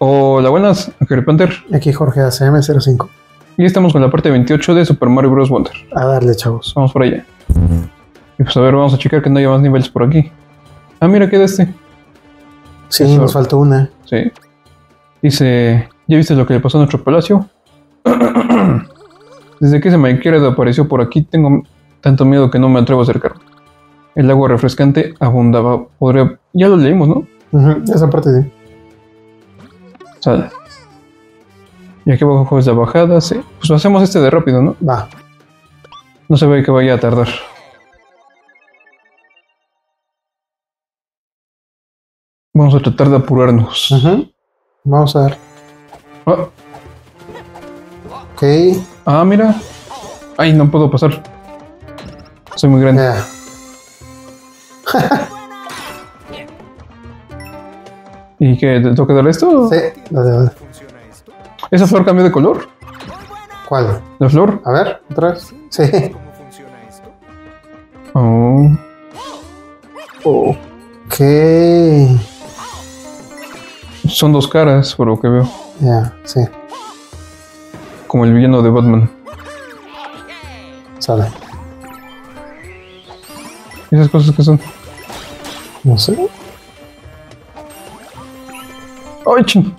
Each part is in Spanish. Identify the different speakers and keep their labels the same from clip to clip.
Speaker 1: Hola, buenas, Harry Panther.
Speaker 2: Aquí Jorge ACM05.
Speaker 1: Y estamos con la parte 28 de Super Mario Bros. Wonder.
Speaker 2: A darle, chavos.
Speaker 1: Vamos por allá. Y pues a ver, vamos a checar que no haya más niveles por aquí. Ah, mira, queda este.
Speaker 2: Sí,
Speaker 1: Eso.
Speaker 2: nos faltó una.
Speaker 1: Sí. Dice, ¿ya viste lo que le pasó a nuestro palacio? Desde que ese Minecraft apareció por aquí, tengo tanto miedo que no me atrevo a acercarme. El agua refrescante abundaba. Podría... Ya lo leímos, ¿no?
Speaker 2: Esa parte sí.
Speaker 1: Sale. Y aquí abajo es la bajada, sí. Pues hacemos este de rápido, ¿no?
Speaker 2: Va.
Speaker 1: No se ve que vaya a tardar. Vamos a tratar de apurarnos.
Speaker 2: Ujú. Vamos a ver.
Speaker 1: Ah,
Speaker 2: Ok.
Speaker 1: ah, mira. Ay, no puedo pasar. Soy muy grande.
Speaker 2: Ya.
Speaker 1: ¿Y qué? ¿Te toca darle esto?
Speaker 2: Sí. Dale, dale.
Speaker 1: ¿Esa flor cambió de color?
Speaker 2: ¿Cuál?
Speaker 1: ¿La flor?
Speaker 2: A ver, otra vez. Sí.
Speaker 1: Oh.
Speaker 2: Ok.
Speaker 1: Son dos caras, por lo que veo.
Speaker 2: Ya, sí.
Speaker 1: Como el villano de Batman.
Speaker 2: Sale.
Speaker 1: ¿Esas cosas que son?
Speaker 2: No sé.
Speaker 1: ¡Ay, ching!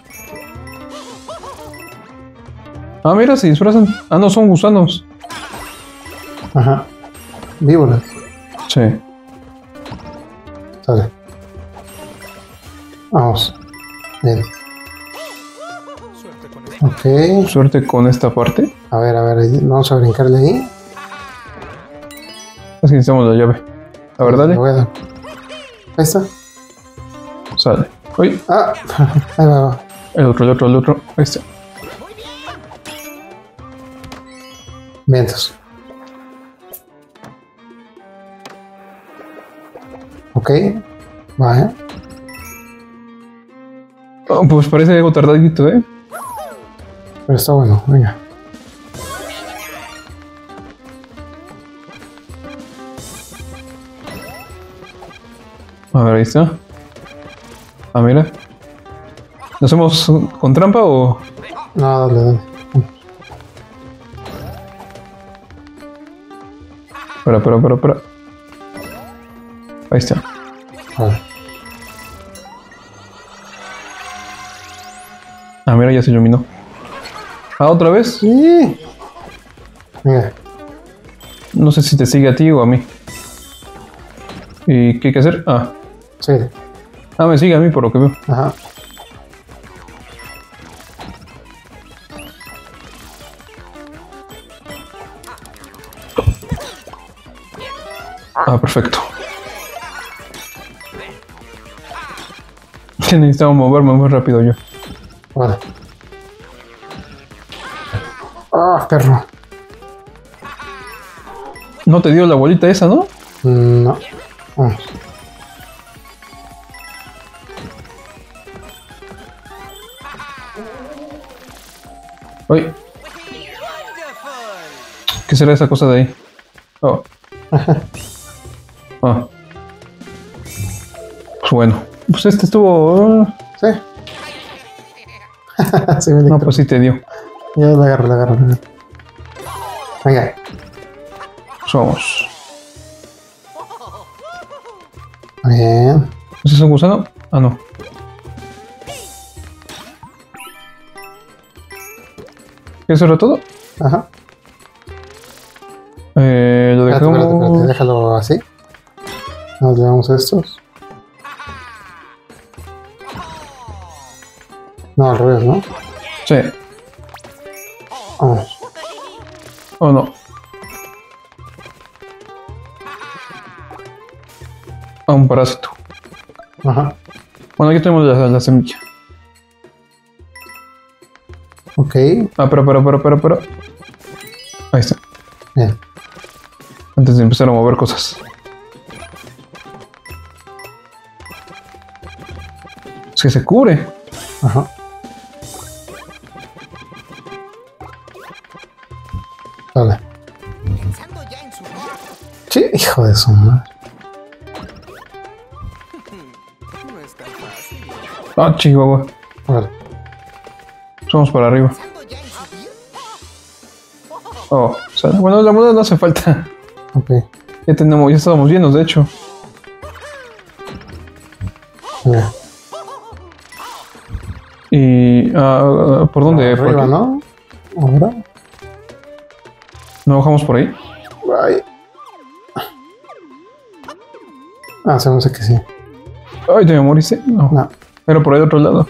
Speaker 1: Ah, mira, se disfrazan. Ah, no, son gusanos.
Speaker 2: Ajá. Víboras.
Speaker 1: Sí.
Speaker 2: Sale. Vamos. Bien. Ok.
Speaker 1: Suerte con esta parte.
Speaker 2: A ver, a ver. Vamos a brincarle ahí.
Speaker 1: Es que necesitamos la llave. A ver,
Speaker 2: Le
Speaker 1: dale.
Speaker 2: Ahí está.
Speaker 1: Sale. Uy,
Speaker 2: Ah. Ahí va, va.
Speaker 1: el otro, el otro, el otro. Ahí está.
Speaker 2: Vientos. Ok. Va, ¿eh?
Speaker 1: Oh, pues parece algo tardadito, ¿eh?
Speaker 2: Pero está bueno. Venga.
Speaker 1: A ver, ahí está. Ah, mira. ¿Lo hacemos con trampa o...?
Speaker 2: No, dale, dale.
Speaker 1: Espera, espera, espera, espera. Ahí está. Ah, mira, ya se iluminó. Ah, otra vez.
Speaker 2: Sí. Venga.
Speaker 1: No sé si te sigue a ti o a mí. ¿Y qué hay que hacer? Ah.
Speaker 2: Sí.
Speaker 1: Ah, me sigue a mí por lo que veo.
Speaker 2: Ajá.
Speaker 1: Ah, perfecto. Que necesitaba moverme más rápido yo.
Speaker 2: Vale. Ah, perro.
Speaker 1: No te dio la bolita esa, ¿no?
Speaker 2: No.
Speaker 1: Uy. ¿Qué será esa cosa de ahí? Oh. Ah. Pues bueno. Pues este estuvo.
Speaker 2: Sí. sí, me
Speaker 1: No, pues sí te dio.
Speaker 2: Ya la agarro, la agarro. la agarro. Venga.
Speaker 1: Vamos.
Speaker 2: Bien.
Speaker 1: ¿Ese es un gusano? Ah, no. ¿Eso era todo?
Speaker 2: Ajá.
Speaker 1: Eh, lo
Speaker 2: Espérate, espérate, espérate,
Speaker 1: dejamos.
Speaker 2: déjalo así. Nos le damos estos. No, al revés, ¿no?
Speaker 1: Sí.
Speaker 2: Vamos.
Speaker 1: ¿O no? Ah, un parásito.
Speaker 2: Ajá.
Speaker 1: Bueno, aquí tenemos la, la semilla. Ah, pero, pero, pero, pero, pero. Ahí está.
Speaker 2: Bien.
Speaker 1: Antes de empezar a mover cosas. Es que se cubre.
Speaker 2: Ajá.
Speaker 3: Rol.
Speaker 2: Sí, hijo de su madre.
Speaker 1: Ah, chihuahua.
Speaker 2: Vale.
Speaker 1: Vamos para arriba. Oh, o sea, bueno, la moneda no hace falta.
Speaker 2: Ok.
Speaker 1: Ya tenemos, ya estábamos llenos, de hecho.
Speaker 2: Venga.
Speaker 1: Y. ah, ¿Por dónde? ¿Por
Speaker 2: Arriba,
Speaker 1: aquí?
Speaker 2: ¿no? Ahora.
Speaker 1: ¿No bajamos por ahí?
Speaker 2: Ay. Ah, se me hace que sí.
Speaker 1: Ay, ¿te me moriste? No.
Speaker 2: No.
Speaker 1: Era por ahí otro lado.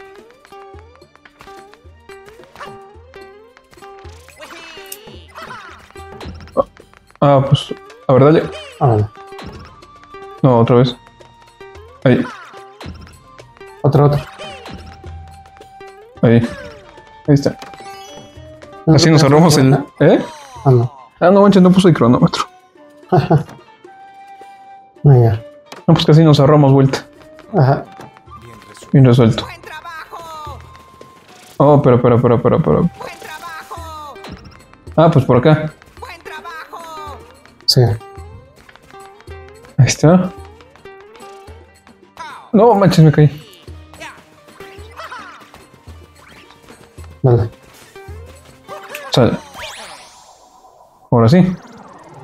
Speaker 1: Ah, pues. A ver, dale.
Speaker 2: Ah.
Speaker 1: No, otra vez. Ahí,
Speaker 2: Otro, otro.
Speaker 1: ahí. Ahí está. Así nos ahorramos el. ¿Eh?
Speaker 2: Ah, no.
Speaker 1: Ah, no manches, no puse el cronómetro.
Speaker 2: Venga.
Speaker 1: No, pues casi nos ahorramos vuelta.
Speaker 2: Ajá.
Speaker 1: Bien resuelto.
Speaker 3: ¡Buen trabajo!
Speaker 1: Oh, espera, espera, espera.
Speaker 3: ¡Buen trabajo!
Speaker 1: Ah, pues por acá.
Speaker 2: Sí.
Speaker 1: Ahí está. No, manches, me caí.
Speaker 2: Vale.
Speaker 1: Sale. Ahora sí.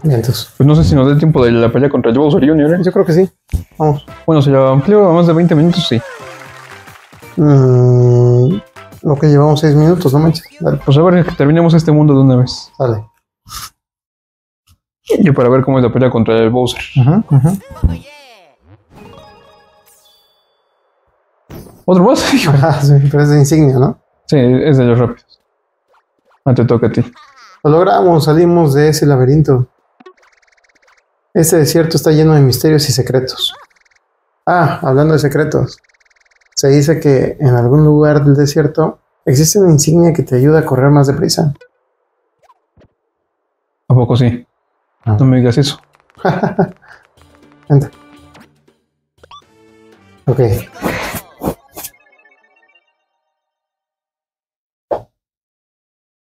Speaker 2: Entonces.
Speaker 1: Pues no sé si nos dé tiempo de la pelea contra el Bowser Jr. ¿eh?
Speaker 2: Yo creo que sí. Vamos.
Speaker 1: Bueno, si la amplío a más de 20 minutos, sí.
Speaker 2: Mm, lo que llevamos seis minutos, no manches. Dale,
Speaker 1: Pues a ver, que terminemos este mundo de una vez.
Speaker 2: dale.
Speaker 1: Y para ver cómo es la pelea contra el Bowser.
Speaker 2: Ajá,
Speaker 1: ¿Otro más?
Speaker 2: Ajá, sí, pero es de insignia, ¿no?
Speaker 1: sí, es de los rápidos. Ah, te toca a ti.
Speaker 2: Lo logramos, salimos de ese laberinto. Este desierto está lleno de misterios y secretos. Ah, hablando de secretos. Se dice que en algún lugar del desierto existe una insignia que te ayuda a correr más deprisa.
Speaker 1: ¿A poco sí?
Speaker 2: Ah.
Speaker 1: No me digas eso.
Speaker 2: Entra. Ok.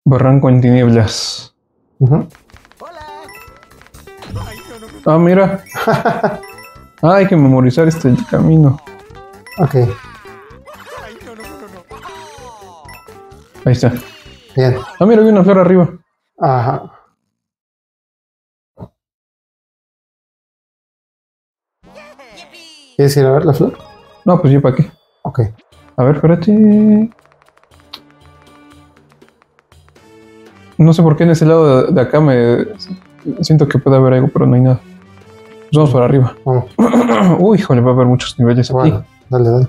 Speaker 1: Barranco en tinieblas.
Speaker 2: ujú.
Speaker 1: Ah, mira. Ah, hay que memorizar este camino.
Speaker 2: Ok.
Speaker 1: Ahí está.
Speaker 2: Bien.
Speaker 1: Ah, mira, hay una flor arriba.
Speaker 2: Ajá. ¿Quieres ir a ver la flor?
Speaker 1: No, pues yo para qué.
Speaker 2: Ok.
Speaker 1: A ver, espérate. No sé por qué en ese lado de, de acá me siento que puede haber algo, pero no hay nada. Pues vamos para arriba.
Speaker 2: Vamos.
Speaker 1: Uy, híjole, va a haber muchos niveles aquí.
Speaker 2: Dale, dale.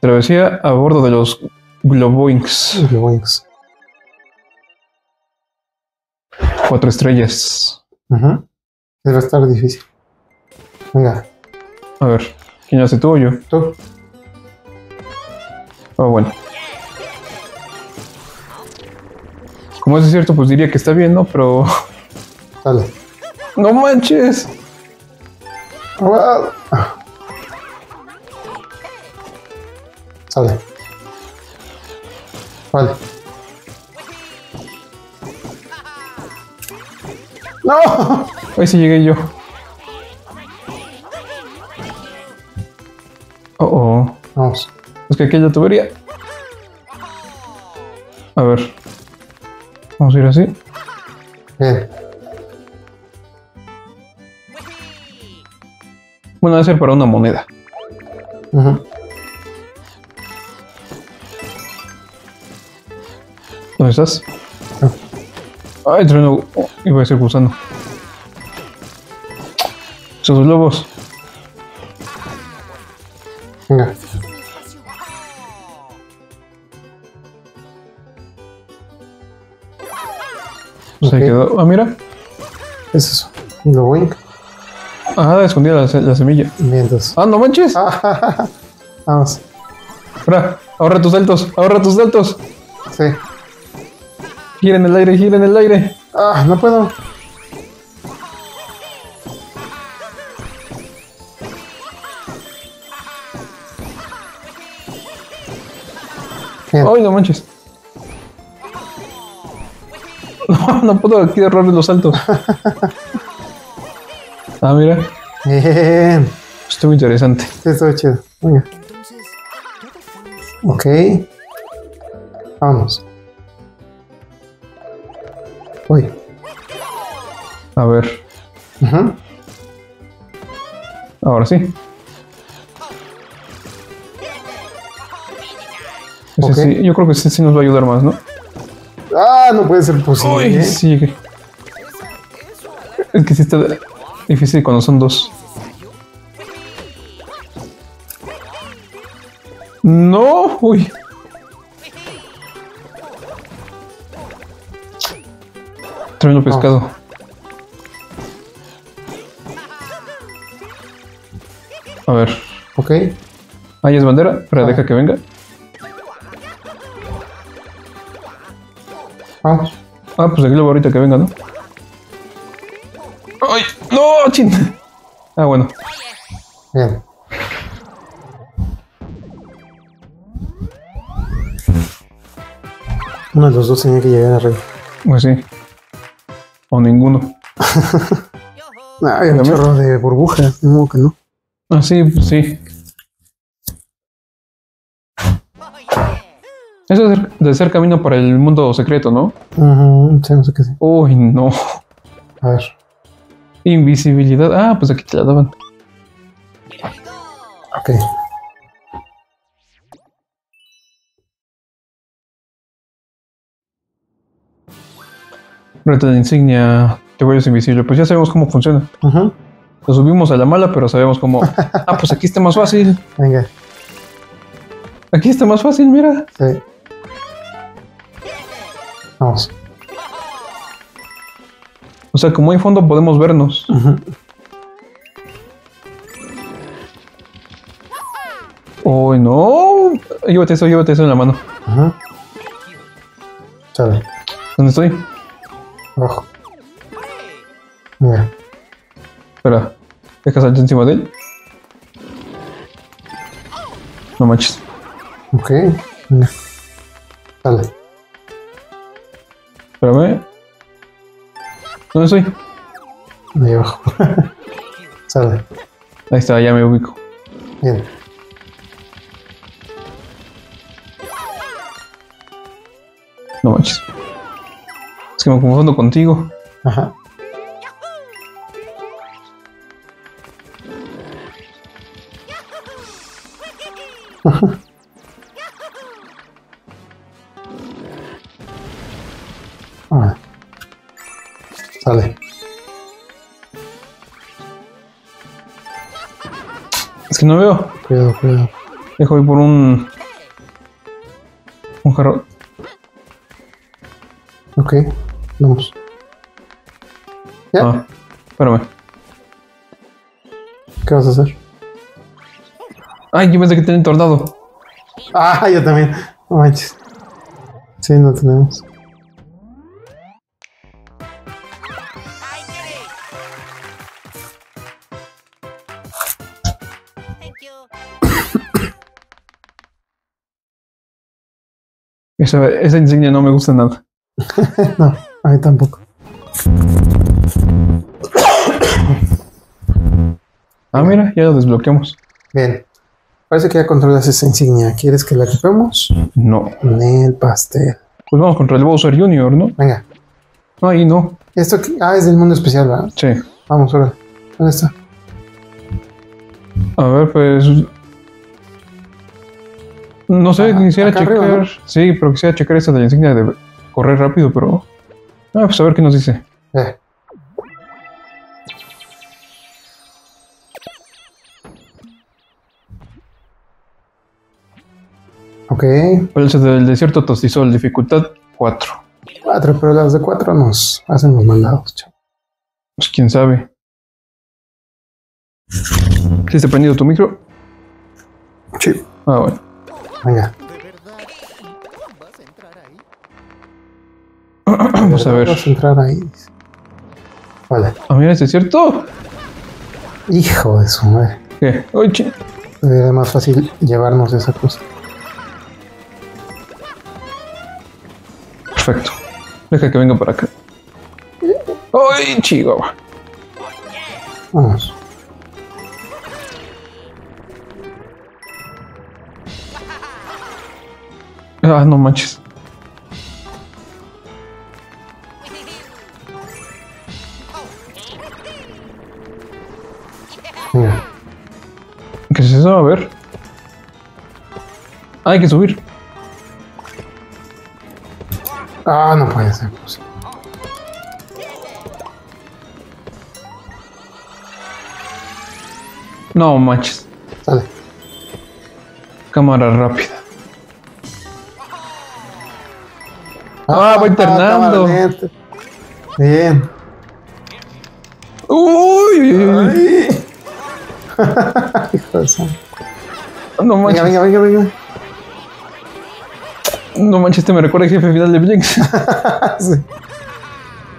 Speaker 1: Travesía a bordo de los Globoinks.
Speaker 2: Los wings.
Speaker 1: Cuatro estrellas.
Speaker 2: Ajá. Debe estar difícil. Venga,
Speaker 1: A ver, ¿quién hace tú o yo?
Speaker 2: tú.
Speaker 1: Oh, bueno. Como es cierto, pues diría que está bien, ¿no? Pero.
Speaker 2: Dale.
Speaker 1: ¡No manches!
Speaker 2: Ah. Sale. Vale. ¡No!
Speaker 1: Ahí sí llegué yo. Que aquella tubería. A ver. Vamos a ir así.
Speaker 2: Bien.
Speaker 1: Bueno, debe ser para una moneda.
Speaker 2: Ujú.
Speaker 1: ¿Dónde estás? Ay, trueno. Oh, iba a ser gusano. Esos lobos. Quedó. Ah, mira.
Speaker 2: ¿Qué es eso? Lo wing.
Speaker 1: Ah, escondida la, se- la semilla.
Speaker 2: Bien, entonces.
Speaker 1: Ah, no manches.
Speaker 2: Vamos.
Speaker 1: Espera, ahorra tus saltos, ahorra tus saltos.
Speaker 2: Sí.
Speaker 1: Gira en el aire, gira en el aire.
Speaker 2: Ah, no puedo. Bien.
Speaker 1: Ay, no manches. No, no puedo aquí ahorrar los saltos. Ah, mira,
Speaker 2: Bien.
Speaker 1: estuvo interesante.
Speaker 2: Sí, estuvo chido. Venga. Ok. Vámonos. Uy.
Speaker 1: A ver. Ahora sí. Ese
Speaker 2: Ok.
Speaker 1: sí, yo creo que sí, sí nos va a ayudar más, ¿no?
Speaker 2: Ah, no puede ser posible.
Speaker 1: Uy,
Speaker 2: ¿eh?
Speaker 1: sí. Es que sí está difícil cuando son dos. No, uy. Tremendo pescado. A ver,
Speaker 2: Ok.
Speaker 1: ahí es bandera, pero
Speaker 2: Ah.
Speaker 1: deja que venga.
Speaker 2: Vamos.
Speaker 1: Ah, pues aquí lo veo ahorita que venga, ¿no? ¡Ay! ¡No! ¡Chin! Ah, bueno.
Speaker 2: Bien. Uno de los dos tenía que llegar arriba.
Speaker 1: Pues sí. O ninguno.
Speaker 2: Ah, hay un chorro de burbujas. De modo que no.
Speaker 1: Ah, sí, pues sí. Eso es de ser camino para el mundo secreto, ¿no?
Speaker 2: Ujú, sí, no sé qué sí.
Speaker 1: Uy, no.
Speaker 2: A ver.
Speaker 1: Invisibilidad. Ah, pues aquí te la daban.
Speaker 2: Ok.
Speaker 1: Reto de insignia. Te vuelves invisible. Pues ya sabemos cómo funciona.
Speaker 2: Ujú.
Speaker 1: Lo subimos a la mala, pero sabemos cómo. Ah, pues aquí está más fácil.
Speaker 2: Venga.
Speaker 1: Aquí está más fácil, mira.
Speaker 2: Sí. Vamos.
Speaker 1: O sea, como hay fondo, podemos vernos.
Speaker 2: Ujú.
Speaker 1: Uy, no. Llévate eso, llévate eso en la mano.
Speaker 2: Ujú. Sale.
Speaker 1: ¿Dónde estoy?
Speaker 2: Abajo. Venga.
Speaker 1: Espera. Deja saltar encima de él. No manches.
Speaker 2: Ok. Venga.
Speaker 1: Espérame. ¿Dónde estoy?
Speaker 2: Ahí abajo. Sale.
Speaker 1: Ahí está, ya me ubico.
Speaker 2: Bien.
Speaker 1: No manches. Es que me confundo contigo.
Speaker 2: Ajá. Ah.
Speaker 1: No veo.
Speaker 2: Cuidado, cuidado.
Speaker 1: Dejo ir por un. Un jarrón.
Speaker 2: Ok. Vamos. ¿Ya?
Speaker 1: Ah, espérame.
Speaker 2: ¿Qué vas a hacer?
Speaker 1: Ay, yo pensé que tenía tornado.
Speaker 2: Ah, yo también. No manches. Sí, no tenemos.
Speaker 1: Esa, esa insignia no me gusta nada.
Speaker 2: No, a mí tampoco.
Speaker 1: Ah, mira, ya lo desbloqueamos.
Speaker 2: Bien. Parece que ya controlas esa insignia. ¿Quieres que la equipemos?
Speaker 1: No.
Speaker 2: En el pastel.
Speaker 1: Pues vamos contra el Bowser Junior, ¿no?
Speaker 2: Venga.
Speaker 1: Ahí no.
Speaker 2: Esto que- ah, es del mundo especial, ¿verdad?
Speaker 1: Sí.
Speaker 2: Vamos, ahora. ¿Dónde está?
Speaker 1: A ver, pues. No sé,
Speaker 2: Ah,
Speaker 1: quisiera checar. Sí, pero quisiera checar esta de la insignia de correr rápido, pero. Ah, pues a ver qué nos dice.
Speaker 2: Eh. Ok.
Speaker 1: ¿Cuál es el del desierto Tostisol? Dificultad 4.
Speaker 2: Cuatro, pero las de cuatro nos hacen los mandados, chavo.
Speaker 1: Pues quién sabe. ¿Sí está prendido tu micro?
Speaker 2: Sí.
Speaker 1: Ah, bueno.
Speaker 2: Venga.
Speaker 1: Vamos a ver.
Speaker 2: Vamos a entrar ahí. Vale.
Speaker 1: Ah, mira, ¿es cierto?
Speaker 2: Hijo de su madre.
Speaker 1: ¿Qué? Chi-
Speaker 2: Sería más fácil llevarnos esa cosa.
Speaker 1: Perfecto. Deja que venga para acá. ¡Ay, chihuahua!
Speaker 2: Vamos.
Speaker 1: Ah, no manches. ¿Qué es eso? A ver. Ah, hay que subir.
Speaker 2: Ah, no puede ser pues.
Speaker 1: No manches.
Speaker 2: Sale.
Speaker 1: Cámara rápida. Ah, va internando.
Speaker 2: cámara lenta. Bien.
Speaker 1: Uy.
Speaker 2: Hijo de.
Speaker 1: No manches.
Speaker 2: Venga, venga, venga, venga.
Speaker 1: No manches, este me recuerda el jefe final de Blinks.
Speaker 2: Sí.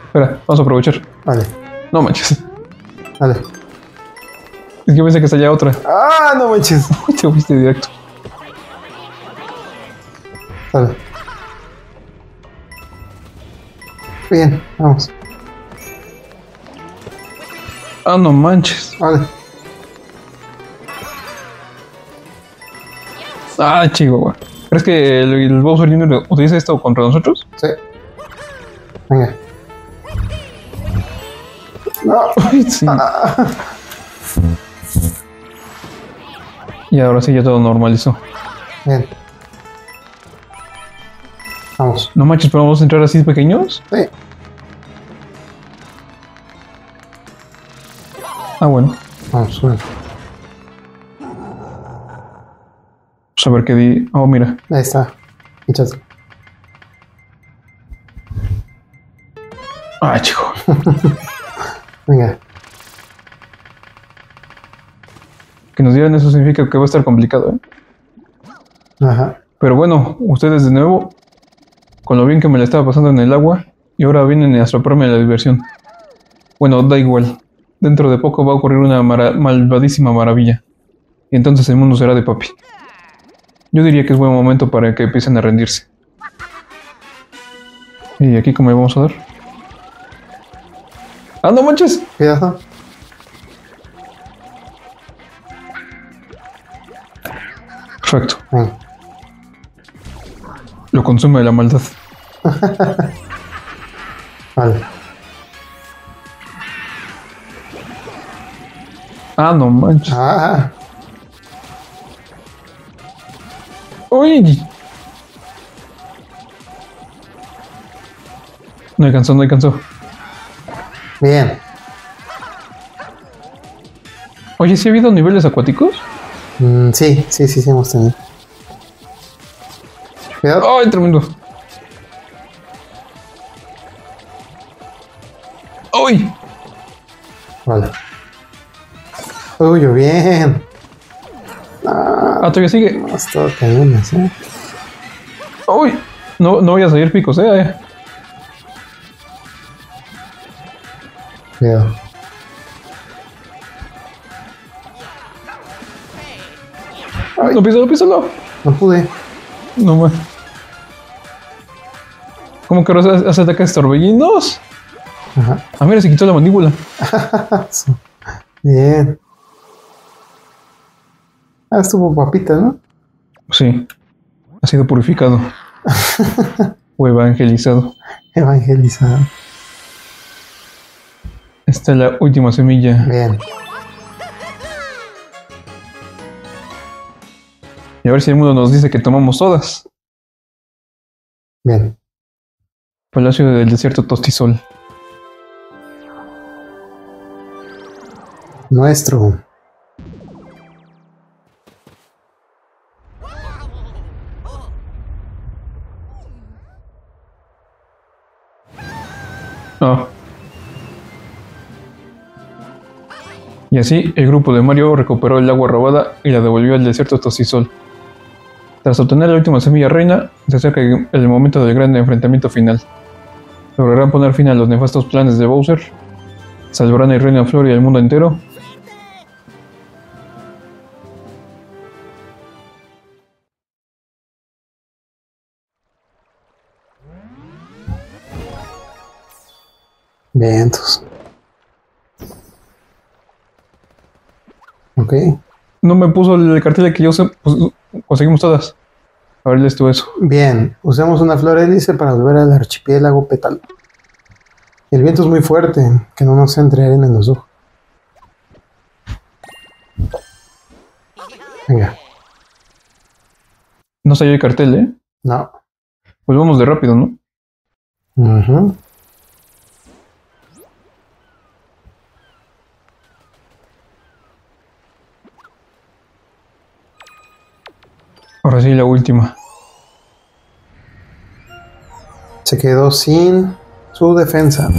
Speaker 1: Espera, vamos a aprovechar.
Speaker 2: Vale,
Speaker 1: No manches.
Speaker 2: vale.
Speaker 1: Es que pensé que salía otra.
Speaker 2: Ah, no manches.
Speaker 1: Te fuiste directo.
Speaker 2: Sale. Bien, vamos.
Speaker 1: Ah, no manches.
Speaker 2: Vale.
Speaker 1: Ah, chihuahua. ¿Crees que el, el Bowser Jr. utiliza esto contra nosotros?
Speaker 2: Sí. Venga. No.
Speaker 1: Sí. Y ahora sí ya todo normalizó.
Speaker 2: Bien. Vamos.
Speaker 1: No manches, pero vamos a entrar así pequeños.
Speaker 2: Sí.
Speaker 1: Ah, bueno.
Speaker 2: Vamos, sube.
Speaker 1: Vamos a ver qué di. Oh, mira.
Speaker 2: Ahí está. Échate.
Speaker 1: Ah, chico.
Speaker 2: Venga.
Speaker 1: Que nos dieran eso significa que va a estar complicado, ¿eh?
Speaker 2: Ajá.
Speaker 1: Pero bueno, ustedes de nuevo, con lo bien que me la estaba pasando en el agua, y ahora vienen a estropearme la diversión. Bueno, da igual. Dentro de poco va a ocurrir una mara- malvadísima maravilla. Y entonces el mundo será de papi. Yo diría que es buen momento para que empiecen a rendirse. ¿Y aquí cómo le vamos a dar? ¡Ah, no manches! Perfecto.
Speaker 2: Venga.
Speaker 1: Lo consume la maldad.
Speaker 2: Vale.
Speaker 1: Ah, no manches.
Speaker 2: Ah.
Speaker 1: ¡Uy! No alcanzó, no alcanzó.
Speaker 2: Bien.
Speaker 1: Oye, ¿sí ha habido niveles acuáticos?
Speaker 2: Mm, sí, sí, sí, sí, hemos tenido. Cuidado.
Speaker 1: ¡Ay, tremendo! ¡Uy!
Speaker 2: Vale. Uy, bien. Ah,
Speaker 1: todavía sigue.
Speaker 2: no, todo cañones, ¿eh?
Speaker 1: ¡Uy! No, no voy a salir picos, eh.
Speaker 2: Cuidado.
Speaker 1: No, písalo, písalo.
Speaker 2: No pude.
Speaker 1: No, man. ¿Cómo que ahora hace- hace ataques torbellinos? Ah, mira, se quitó la mandíbula.
Speaker 2: Bien. Ah, estuvo papita, ¿no?
Speaker 1: Sí. Ha sido purificado. o evangelizado.
Speaker 2: Evangelizado.
Speaker 1: Esta es la última semilla.
Speaker 2: Bien.
Speaker 1: Y a ver si el mundo nos dice que tomamos sodas.
Speaker 2: Bien.
Speaker 1: Palacio del Desierto Tostisol.
Speaker 2: Nuestro.
Speaker 1: Ah. Y así, el grupo de Mario recuperó el agua robada y la devolvió al desierto Tostisol. Tras obtener la última semilla reina, se acerca el momento del gran enfrentamiento final. ¿Lograrán poner fin a los nefastos planes de Bowser? ¿Salvarán el reino Flor y el mundo entero?
Speaker 2: Vientos. Ok.
Speaker 1: No me puso el cartel de que yo sé, pues, conseguimos todas. A ver, lees tú eso.
Speaker 2: Bien. Usemos una flor hélice para volver al archipiélago pétalo. El viento es muy fuerte. Que no nos entre arena en los ojos. Venga.
Speaker 1: No salió el cartel, ¿eh?
Speaker 2: No.
Speaker 1: Pues vamos de rápido, ¿no? Ahora sí, la última.
Speaker 2: Se quedó sin su defensa.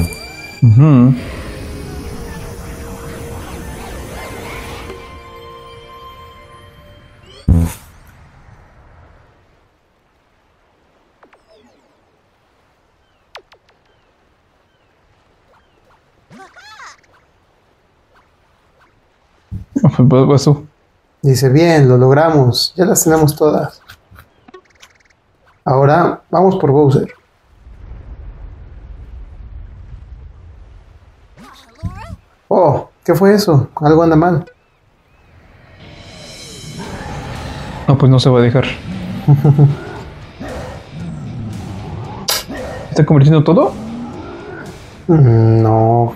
Speaker 1: Ah, pues vas tú.
Speaker 2: Dice, bien, lo logramos. Ya las tenemos todas. Ahora vamos por Bowser. Oh, ¿qué fue eso? Algo anda mal.
Speaker 1: No, pues no se va a dejar. ¿Está convirtiendo todo?
Speaker 2: Mm, No,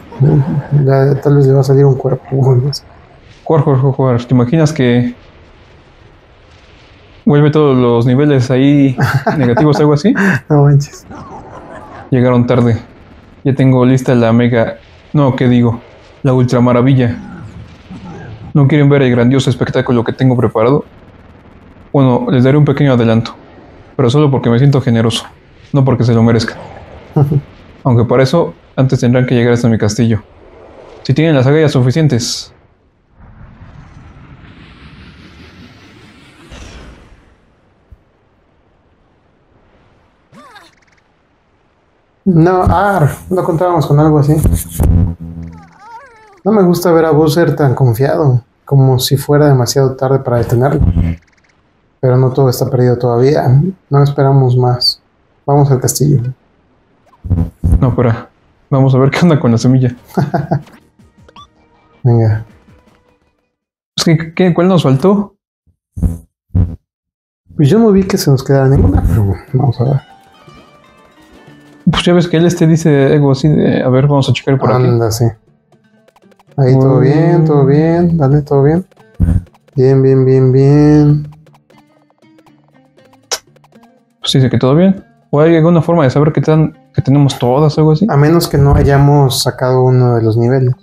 Speaker 2: ya tal vez le va a salir un cuerpo. o algo
Speaker 1: jugar, jugar. ¿Te imaginas que vuelve todos los niveles ahí negativos, algo así?
Speaker 2: No manches.
Speaker 1: Llegaron tarde. Ya tengo lista la mega. No, ¿qué digo? La ultra maravilla. ¿No quieren ver el grandioso espectáculo que tengo preparado? Bueno, les daré un pequeño adelanto. Pero solo porque me siento generoso. No porque se lo merezcan. Aunque para eso, antes tendrán que llegar hasta mi castillo. Si tienen las agallas suficientes.
Speaker 2: No, ah, no contábamos con algo así. No me gusta ver a Bowser tan confiado, como si fuera demasiado tarde para detenerlo. Pero no todo está perdido todavía. No esperamos más. Vamos al castillo.
Speaker 1: No, espera. Vamos a ver qué onda con la semilla.
Speaker 2: Venga.
Speaker 1: Que, ¿qué- ¿cuál nos faltó?
Speaker 2: Pues yo no vi que se nos quedara ninguna, pero vamos a ver.
Speaker 1: Pues ya ves que él este dice algo así de, a ver, vamos a checar por aquí.
Speaker 2: Anda, sí. Ahí todo bien, todo bien. Dale, todo bien. Bien, bien, bien, bien.
Speaker 1: Pues dice que todo bien. ¿O hay alguna forma de saber que, tan, que tenemos todas o algo así?
Speaker 2: A menos que no hayamos sacado uno de los niveles.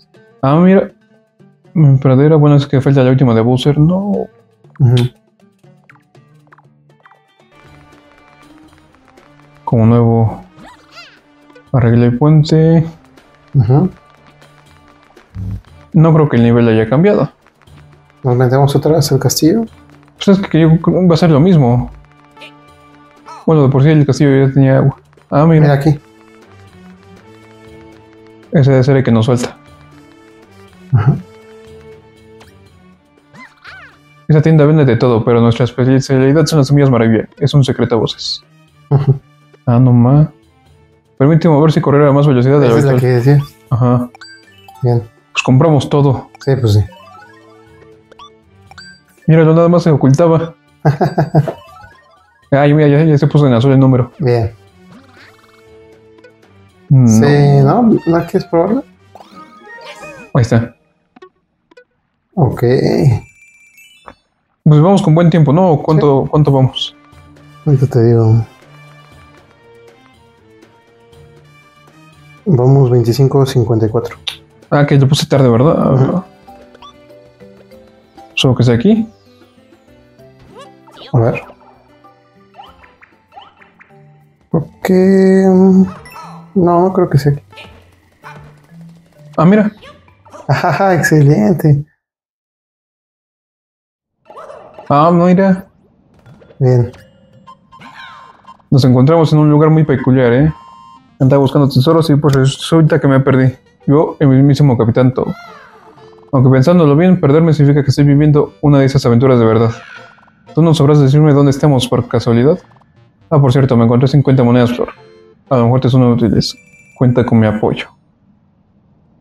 Speaker 1: Ah, mira. Mi pradera, bueno, es que falta la última de Bowser. No. Como nuevo. Arreglé el puente. No creo que el nivel haya cambiado.
Speaker 2: Nos metemos otra vez al castillo.
Speaker 1: Pues es que yo va a ser lo mismo. Bueno, de por sí el castillo ya tenía agua. Ah, mira.
Speaker 2: Mira aquí.
Speaker 1: Ese debe ser el que nos.
Speaker 2: Ajá.
Speaker 1: Esa tienda vende de todo, pero nuestra especialidad son las semillas maravilla. Es un secreto a voces. Ah, no más. Permíteme ver si correr a más velocidad de la
Speaker 2: Esa es la que decía.
Speaker 1: Ajá.
Speaker 2: Bien.
Speaker 1: Pues compramos todo.
Speaker 2: Sí, pues sí.
Speaker 1: Míralo, nada más se ocultaba. Ay, mira, ya, ya se puso en azul el número.
Speaker 2: Bien.
Speaker 1: No.
Speaker 2: Sí, ¿no? ¿No quieres probarla?
Speaker 1: Ahí está.
Speaker 2: Ok.
Speaker 1: Pues vamos con buen tiempo, ¿no? ¿Cuánto, cuánto vamos?
Speaker 2: Ahorita te digo. Vamos 25-54.
Speaker 1: Ah, que lo puse tarde, ¿verdad?
Speaker 2: Ajá.
Speaker 1: Solo que sea aquí.
Speaker 2: A ver. Mm, No, no creo que sea. aquí.
Speaker 1: Ah, mira.
Speaker 2: Ajaja, excelente.
Speaker 1: Ah, no, mira.
Speaker 2: Bien.
Speaker 1: Nos encontramos en un lugar muy peculiar, ¿eh? Andaba buscando tesoros y pues resulta que me perdí. Yo, el mismísimo Capitán Toad. Aunque pensándolo bien, perderme significa que estoy viviendo una de esas aventuras de verdad. ¿Tú no sabrás decirme dónde estamos por casualidad? Ah, por cierto, me encontré 50 monedas flor. A lo mejor te son útiles. Cuenta con mi apoyo.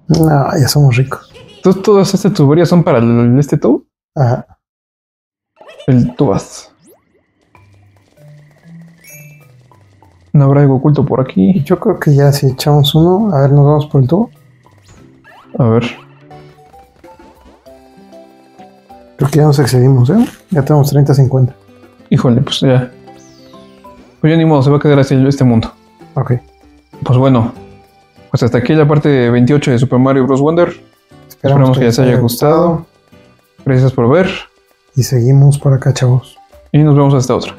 Speaker 2: No, ya somos ricos.
Speaker 1: ¿Tú- ¿Todas estas tuberías son para el, este Toad?
Speaker 2: Ajá.
Speaker 1: El Toad. ¿No habrá algo oculto por aquí?
Speaker 2: Yo creo que ya si echamos uno, a ver, nos vamos por el tubo.
Speaker 1: A ver.
Speaker 2: Creo que ya nos excedimos, ¿eh? Ya tenemos 30-50.
Speaker 1: Híjole, pues ya. Pues ya ni modo, se va a quedar así este mundo.
Speaker 2: Ok.
Speaker 1: Pues bueno, pues hasta aquí la parte 28 de Super Mario Bros. Wonder. Esperamos que les haya gustado. Gracias por ver
Speaker 2: Y seguimos por acá, chavos.
Speaker 1: y nos vemos hasta otra.